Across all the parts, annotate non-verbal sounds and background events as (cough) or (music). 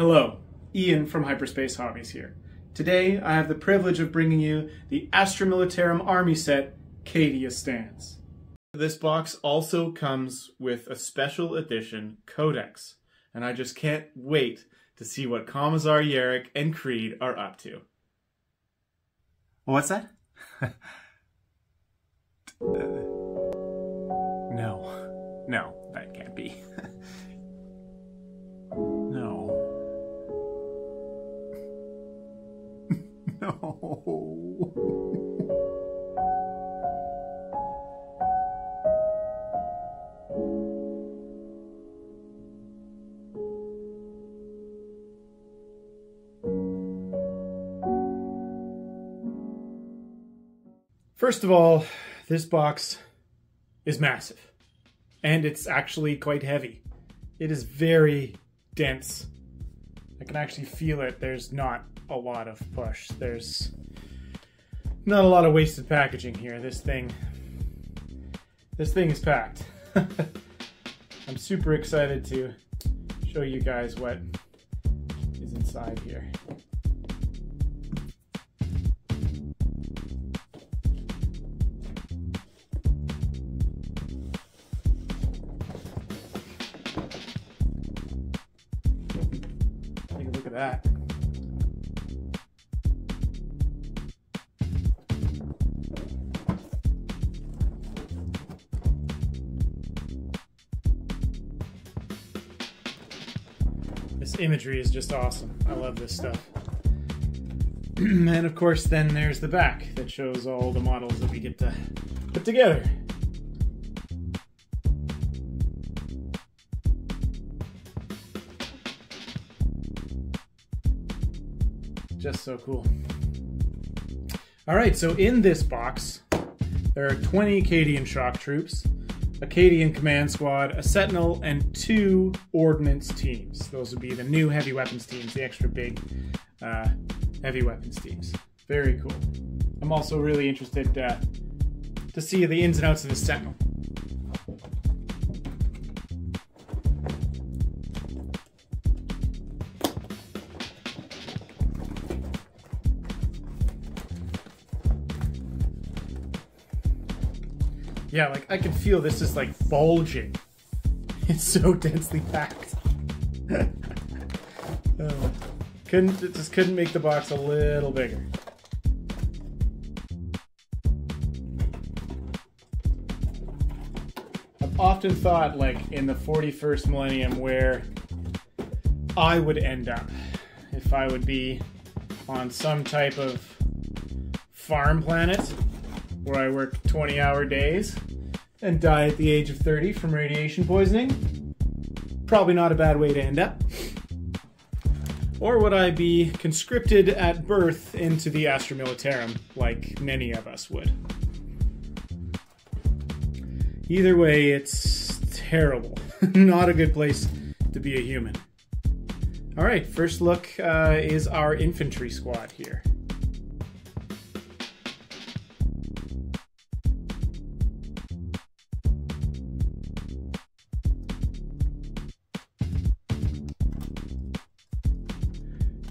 Hello, Ian from Hyperspace Hobbies here. Today I have the privilege of bringing you the Astra Militarum Army set Cadia Stands. This box also comes with a special edition codex, and I just can't wait to see what Commissar Yarrick and Creed are up to. What's that? (laughs) no, no, that can't be. (laughs) First of all, this box is massive. And it's actually quite heavy. It is very dense. I can actually feel it. There's not a lot of push. There's not a lot of wasted packaging here. This thing this thing is packed. (laughs) I'm super excited to show you guys what is inside here. Take a Look at that. This imagery is just awesome. I love this stuff. (clears throat) and of course, then there's the back that shows all the models that we get to put together. Just so cool. All right, so in this box, there are 20 Cadian shock troops, a Cadian command squad, a sentinel, and two ordnance teams. Those would be the new heavy weapons teams, the extra big uh, heavy weapons teams. Very cool. I'm also really interested uh, to see the ins and outs of the sentinel. Yeah, like I can feel this is like bulging. (laughs) It's so densely packed. (laughs) oh, couldn't just couldn't make the box a little bigger. I've often thought like in the 41st millennium where I would end up if I would be on some type of farm planet where I work 20 hour days and die at the age of 30 from radiation poisoning. Probably not a bad way to end up. Or would I be conscripted at birth into the Astra Militarum, like many of us would? Either way, it's terrible. (laughs) not a good place to be a human. Alright, first look uh, is our infantry squad here.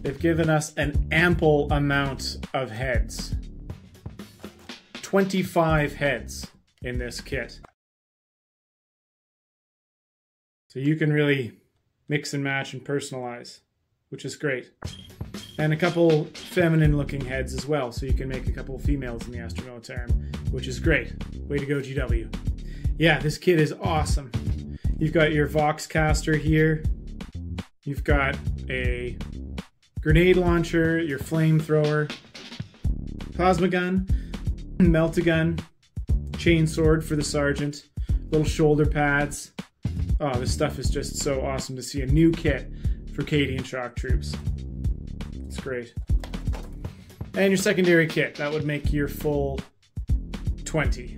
They've given us an ample amount of heads. 25 heads in this kit. So you can really mix and match and personalize, which is great. And a couple feminine looking heads as well, so you can make a couple females in the Astra Militarum, which is great. Way to go, GW. Yeah, this kit is awesome. You've got your Voxcaster here. You've got a grenade launcher, your flamethrower, plasma gun, melt gun, chain sword for the sergeant, little shoulder pads. Oh, this stuff is just so awesome to see a new kit for Cadian shock troops. It's great. And your secondary kit, that would make your full 20.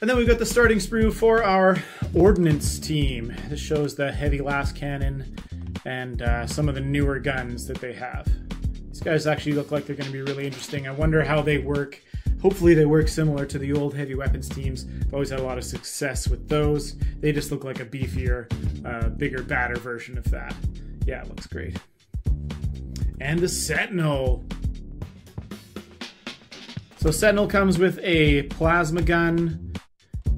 And then we've got the starting sprue for our ordnance team. This shows the heavy lascannon and uh, some of the newer guns that they have. These guys actually look like they're going to be really interesting. I wonder how they work Hopefully they work similar to the old heavy weapons teams. I've always had a lot of success with those. They just look like a beefier, uh, bigger, badder version of that. Yeah, it looks great. And the Sentinel. So Sentinel comes with a plasma gun,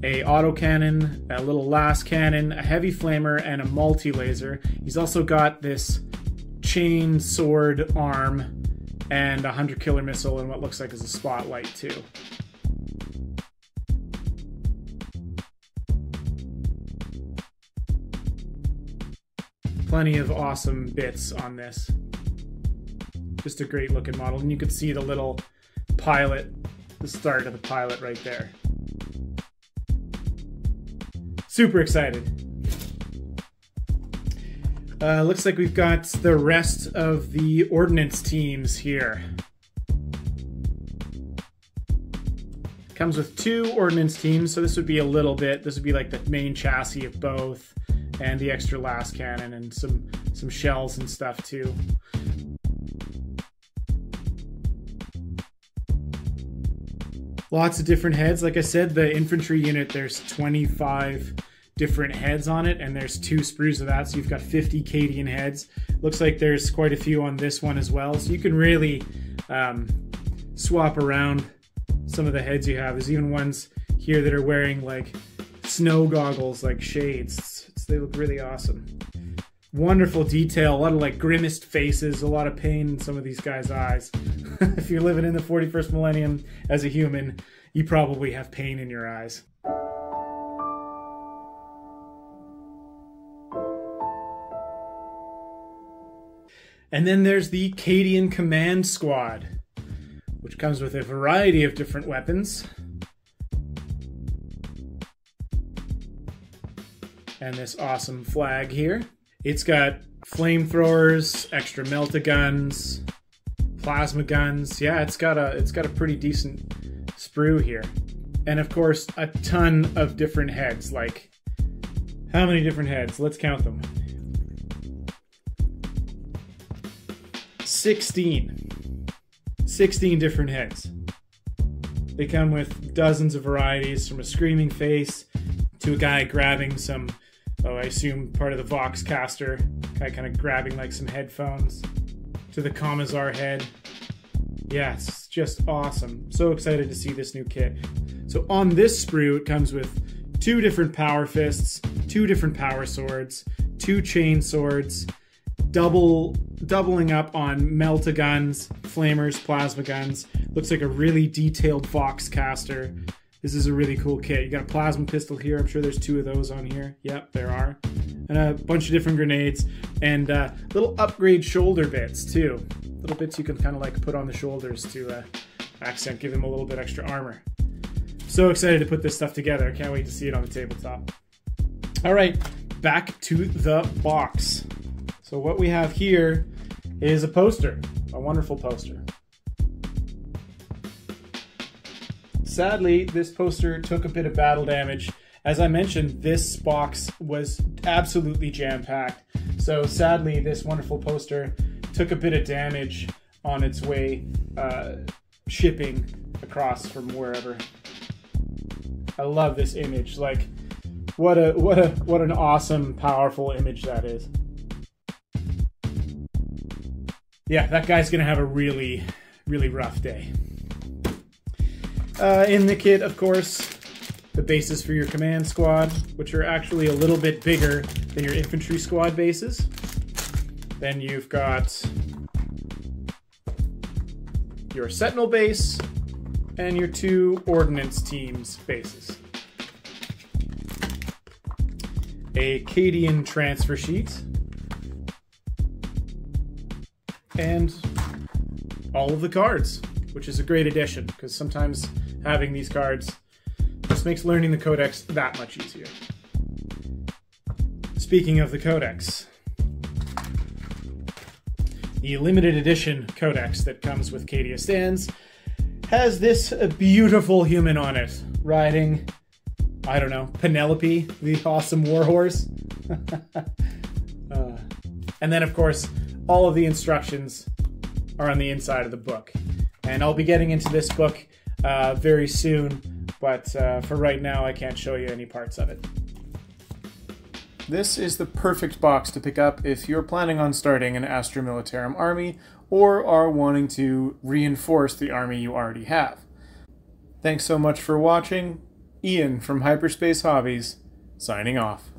a autocannon, a little lascannon, a heavy flamer, and a multi-laser. He's also got this chain sword arm and a hunter killer missile and what looks like is a spotlight too. Plenty of awesome bits on this. Just a great looking model, and you can see the little pilot, the start of the pilot right there. Super excited. Uh, looks like we've got the rest of the ordnance teams here. Comes with two ordnance teams, so this would be a little bit. This would be like the main chassis of both, and the extra lascannon and some some shells and stuff too. Lots of different heads. Like I said, the infantry unit, there's 25 different heads on it, and there's two sprues of that, so you've got 50 Cadian heads. Looks like there's quite a few on this one as well, so you can really um, swap around some of the heads you have. There's even ones here that are wearing like snow goggles, like shades. They look really awesome. Wonderful detail, a lot of like grimaced faces, a lot of pain in some of these guys' eyes. (laughs) if you're living in the 41st millennium as a human, you probably have pain in your eyes. And then there's the Cadian Command Squad, which comes with a variety of different weapons. And this awesome flag here. It's got flamethrowers, extra melta guns, plasma guns. Yeah, it's got a it's got a pretty decent sprue here. And of course, a ton of different heads. Like how many different heads? Let's count them. 16. 16 different heads. They come with dozens of varieties from a screaming face to a guy grabbing some, oh, I assume part of the Vox caster, guy kind of grabbing like some headphones, to the Commissar head. It's just awesome. So excited to see this new kit. So on this sprue, it comes with two different power fists, two different power swords, two chain swords, double doubling up on melta guns, flamers, plasma guns. Looks like a really detailed Vox caster. This is a really cool kit. You got a plasma pistol here. I'm sure there's two of those on here. Yep, there are. And a bunch of different grenades and uh, little upgrade shoulder bits too. Little bits you can kind of like put on the shoulders to uh, accent, give him a little bit extra armor. So excited to put this stuff together. Can't wait to see it on the tabletop. All right, back to the box. So what we have here is a poster, a wonderful poster. Sadly, this poster took a bit of battle damage. As I mentioned, this box was absolutely jam-packed. So sadly, this wonderful poster took a bit of damage on its way uh, shipping across from wherever. I love this image. Like, what a what a what an awesome, powerful image that is. Yeah, that guy's gonna have a really, really rough day. Uh, in the kit, of course, the bases for your command squad, which are actually a little bit bigger than your infantry squad bases. Then you've got your sentinel base and your two ordnance teams bases. A Cadian transfer sheet and all of the cards, which is a great addition because sometimes having these cards just makes learning the codex that much easier. Speaking of the codex, the limited edition codex that comes with Cadia Stands has this beautiful human on it riding, I don't know, Penelope, the awesome warhorse. (laughs) uh, and then, of course, all of the instructions are on the inside of the book. And I'll be getting into this book uh, very soon, but uh, for right now, I can't show you any parts of it. This is the perfect box to pick up if you're planning on starting an Astra Militarum army or are wanting to reinforce the army you already have. Thanks so much for watching. Ian from Hyperspace Hobbies, signing off.